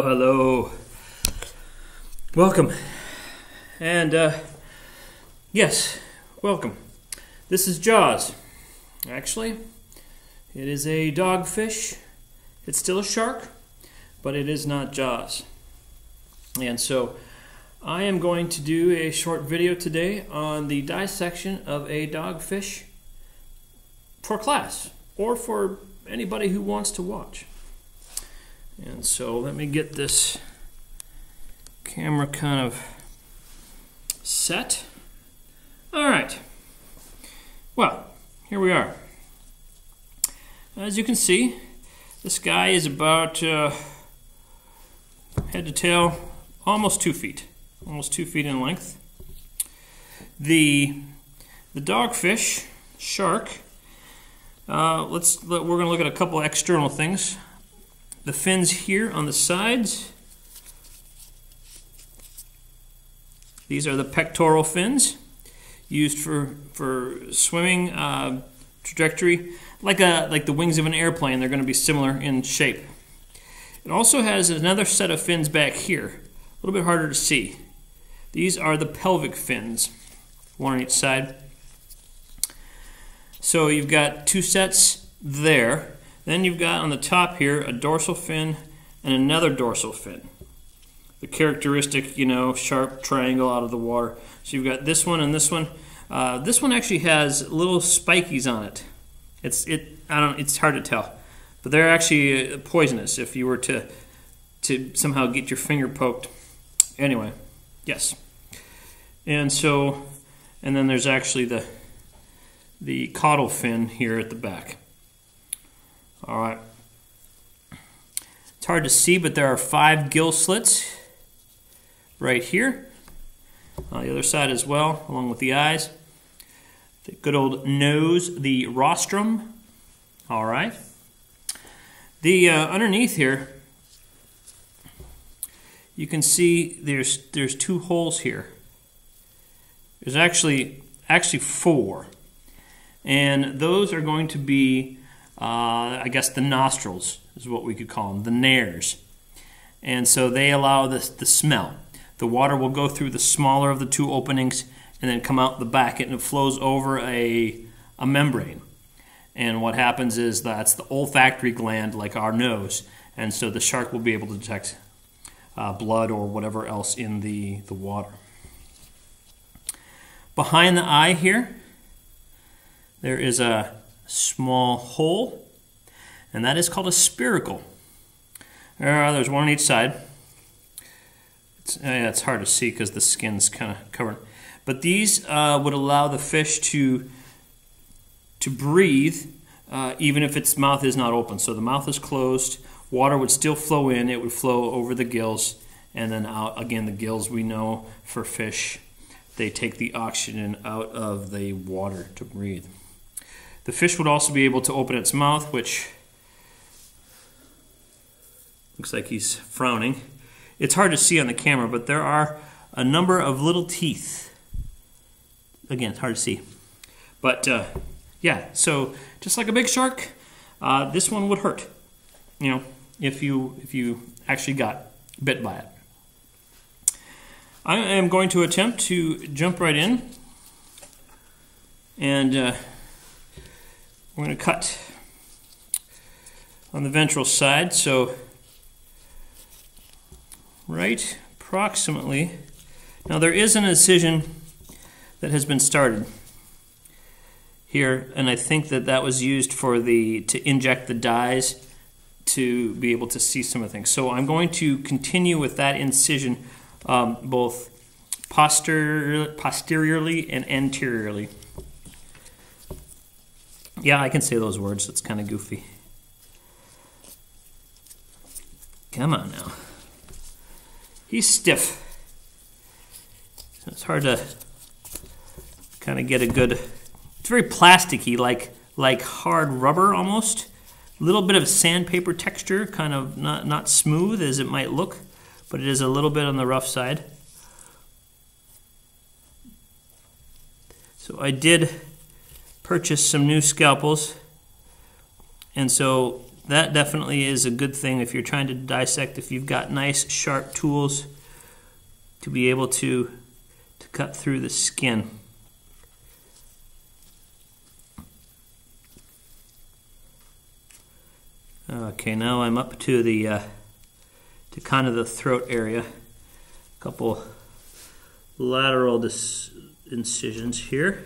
Hello, hello. Welcome. And, uh, yes, welcome. This is Jaws. Actually, it is a dogfish. It's still a shark, but it is not Jaws. And so, I am going to do a short video today on the dissection of a dogfish for class or for anybody who wants to watch. And so let me get this camera kind of set. All right. Well, here we are. As you can see, this guy is about uh, head to tail, almost two feet, almost two feet in length. The the dogfish shark. Uh, let's let, we're going to look at a couple external things the fins here on the sides. These are the pectoral fins used for, for swimming uh, trajectory. Like, a, like the wings of an airplane, they're going to be similar in shape. It also has another set of fins back here, a little bit harder to see. These are the pelvic fins, one on each side. So you've got two sets there. Then you've got on the top here a dorsal fin and another dorsal fin. The characteristic, you know, sharp triangle out of the water. So you've got this one and this one. Uh, this one actually has little spikies on it. It's it. I don't. It's hard to tell, but they're actually uh, poisonous if you were to to somehow get your finger poked. Anyway, yes. And so, and then there's actually the the caudal fin here at the back. All right. It's hard to see, but there are five gill slits right here. On the other side as well, along with the eyes. The good old nose, the rostrum. All right. The uh, underneath here, you can see there's there's two holes here. There's actually actually four, and those are going to be uh, I guess the nostrils is what we could call them, the nares. And so they allow the, the smell. The water will go through the smaller of the two openings and then come out the back and it flows over a, a membrane. And what happens is that's the olfactory gland, like our nose. And so the shark will be able to detect uh, blood or whatever else in the, the water. Behind the eye here, there is a small hole, and that is called a spiracle. Uh, there's one on each side. It's, yeah, it's hard to see because the skin's kind of covered. But these uh, would allow the fish to to breathe uh, even if its mouth is not open. So the mouth is closed, water would still flow in, it would flow over the gills, and then out. Again, the gills we know for fish, they take the oxygen out of the water to breathe. The fish would also be able to open its mouth, which looks like he's frowning. It's hard to see on the camera, but there are a number of little teeth. Again, it's hard to see. But uh, yeah, so just like a big shark, uh, this one would hurt. You know, if you if you actually got bit by it. I am going to attempt to jump right in and. Uh, we're going to cut on the ventral side, so right approximately. Now there is an incision that has been started here, and I think that that was used for the to inject the dyes to be able to see some of the things. So I'm going to continue with that incision um, both posterior, posteriorly and anteriorly. Yeah, I can say those words. It's kind of goofy. Come on now. He's stiff. it's hard to kind of get a good. It's very plasticky, like like hard rubber almost. A little bit of sandpaper texture, kind of not not smooth as it might look, but it is a little bit on the rough side. So I did purchased some new scalpels. And so that definitely is a good thing if you're trying to dissect. If you've got nice sharp tools to be able to to cut through the skin. Okay, now I'm up to the uh, to kind of the throat area. A couple lateral incisions here.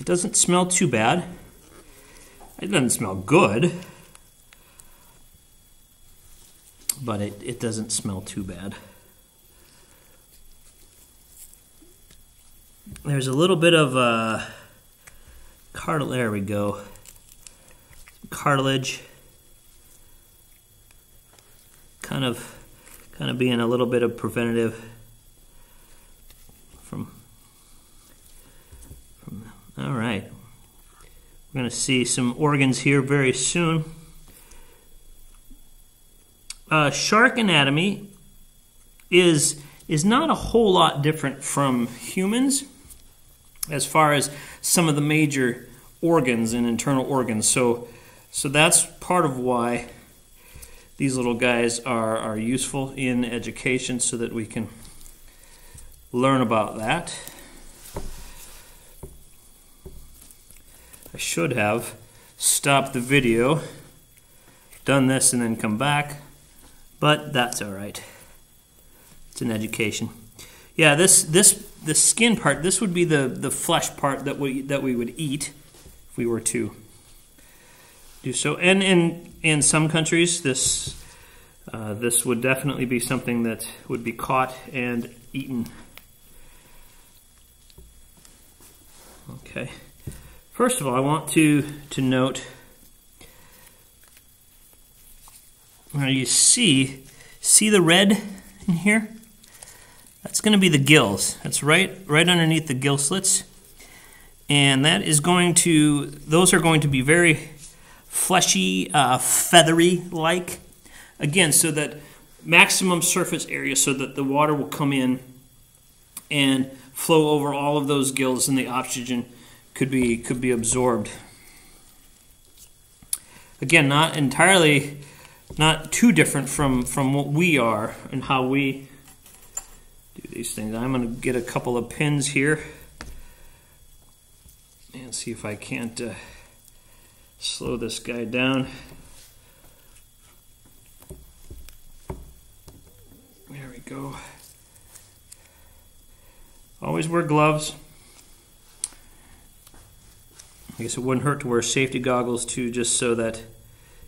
It doesn't smell too bad. It doesn't smell good. But it, it doesn't smell too bad. There's a little bit of uh, cartilage. There we go. Cartilage. Kind of, kind of being a little bit of preventative from all right. Going to see some organs here very soon. Uh, shark anatomy is is not a whole lot different from humans as far as some of the major organs and internal organs. So so that's part of why these little guys are, are useful in education so that we can learn about that. Should have stopped the video, done this, and then come back, but that's all right. It's an education. Yeah, this this the skin part. This would be the the flesh part that we that we would eat if we were to do so. And in in some countries, this uh, this would definitely be something that would be caught and eaten. Okay. First of all, I want to, to note now you see, see the red in here? That's going to be the gills. That's right, right underneath the gill slits. And that is going to, those are going to be very fleshy, uh, feathery like. Again, so that maximum surface area so that the water will come in and flow over all of those gills and the oxygen could be could be absorbed. Again, not entirely, not too different from from what we are and how we do these things. I'm going to get a couple of pins here and see if I can't uh, slow this guy down. There we go. Always wear gloves. I guess it wouldn't hurt to wear safety goggles too, just so that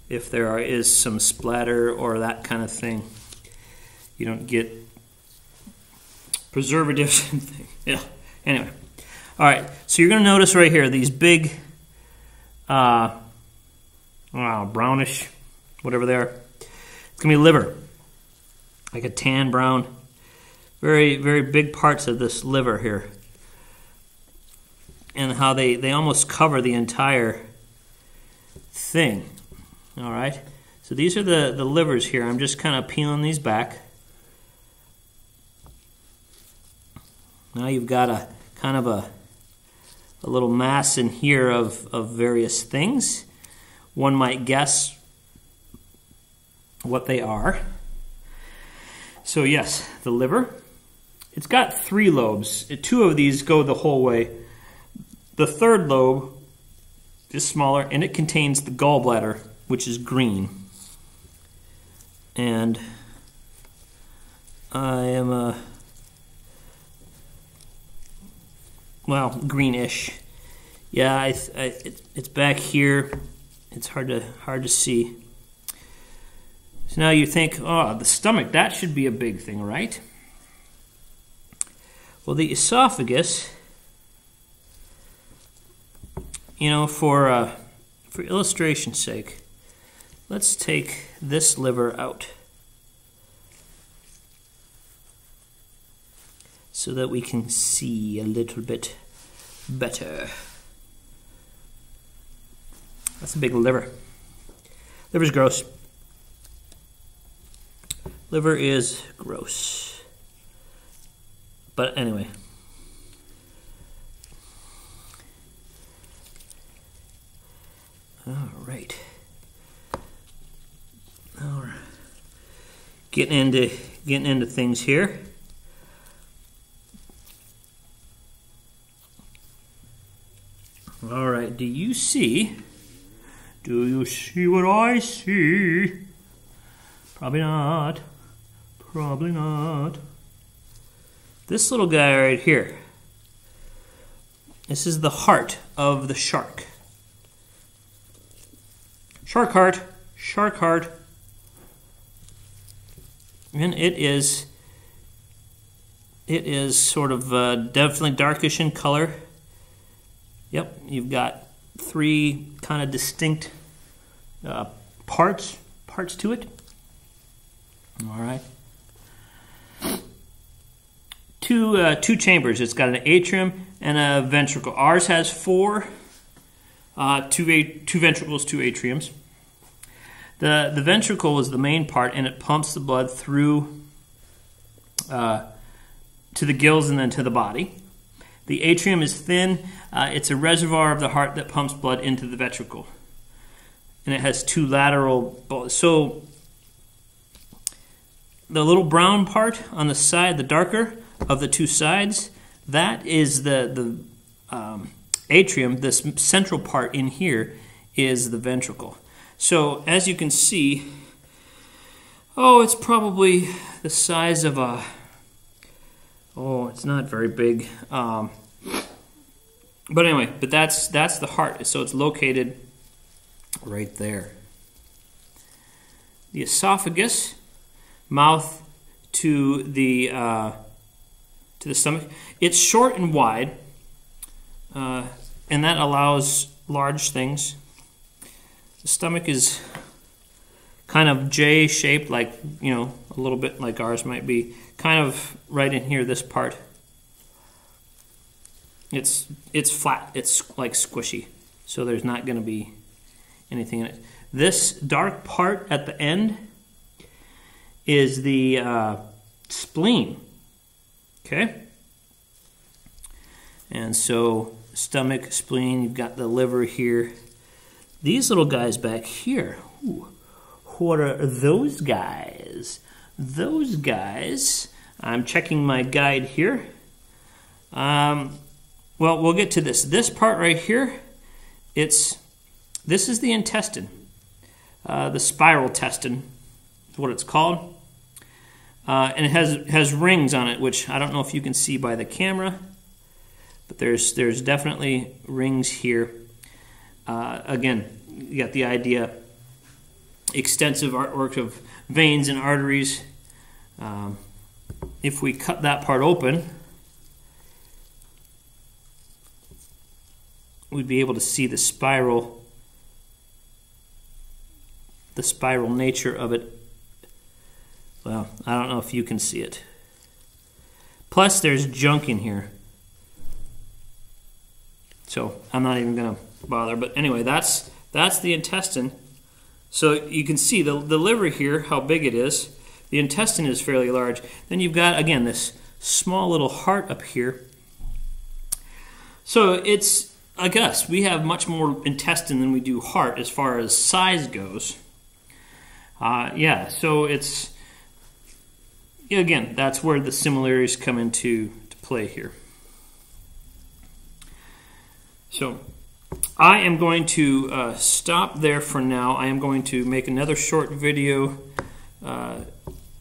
if there are, is some splatter or that kind of thing, you don't get preservatives and things. Yeah. Anyway. All right. So you're going to notice right here these big, uh, brownish, whatever they are. It's going to be liver, like a tan brown. Very, very big parts of this liver here and how they, they almost cover the entire thing. All right. So these are the, the livers here. I'm just kind of peeling these back. Now you've got a kind of a, a little mass in here of, of various things. One might guess what they are. So yes, the liver. It's got three lobes. Two of these go the whole way the third lobe is smaller and it contains the gallbladder, which is green. And I am a well greenish. Yeah, I, I, it, it's back here. It's hard to hard to see. So now you think, oh, the stomach that should be a big thing, right? Well, the esophagus you know, for, uh, for illustration's sake, let's take this liver out so that we can see a little bit better. That's a big liver. Liver's gross. Liver is gross. But anyway. All right. All right. Getting into getting into things here. All right. Do you see? Do you see what I see? Probably not. Probably not. This little guy right here. This is the heart of the shark. Shark heart, shark heart. And it is it is sort of uh, definitely darkish in color. Yep, you've got three kind of distinct uh, parts parts to it. All right. Two uh, two chambers. It's got an atrium and a ventricle. Ours has four. Uh, two two ventricles, two atriums. The the ventricle is the main part, and it pumps the blood through uh, to the gills and then to the body. The atrium is thin. Uh, it's a reservoir of the heart that pumps blood into the ventricle. And it has two lateral. So the little brown part on the side, the darker of the two sides, that is the, the um, atrium. This central part in here is the ventricle. So as you can see, oh, it's probably the size of a Oh, it's not very big. Um, but anyway, but that's that's the heart. So it's located right there. The esophagus, mouth to the uh, to the stomach. It's short and wide, uh, and that allows large things. The stomach is kind of J shaped, like you know, a little bit like ours might be kind of right in here, this part. It's it's flat. It's like squishy, so there's not going to be anything in it. This dark part at the end is the uh, spleen. Okay, and so stomach, spleen. You've got the liver here. These little guys back here. Ooh, what are those guys? Those guys I'm checking my guide here. Um, well, we'll get to this. This part right here, it's this is the intestine, uh, the spiral intestine is what it's called, uh, and it has has rings on it, which I don't know if you can see by the camera, but there's there's definitely rings here. Uh, again, you got the idea. Extensive artwork of veins and arteries. Um, if we cut that part open, we'd be able to see the spiral the spiral nature of it. Well, I don't know if you can see it. Plus, there's junk in here. So I'm not even going to bother. But anyway, that's that's the intestine. So you can see the, the liver here, how big it is. The intestine is fairly large. Then you've got, again, this small little heart up here. So it's, I guess, we have much more intestine than we do heart as far as size goes. Uh, yeah, so it's, again, that's where the similarities come into to play here. So I am going to uh, stop there for now. I am going to make another short video uh,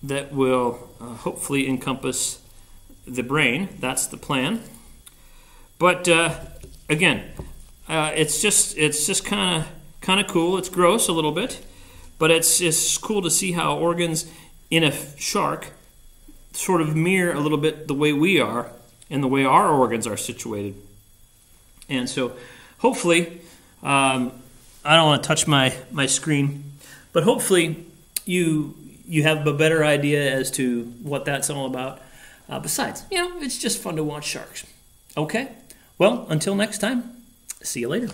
that will uh, hopefully encompass the brain. That's the plan. But uh, again, uh, it's just it's just kind of kind of cool. It's gross a little bit, but it's it's cool to see how organs in a shark sort of mirror a little bit the way we are and the way our organs are situated. And so, hopefully, um, I don't want to touch my my screen, but hopefully you you have a better idea as to what that's all about. Uh, besides, you know, it's just fun to watch sharks. Okay? Well, until next time, see you later.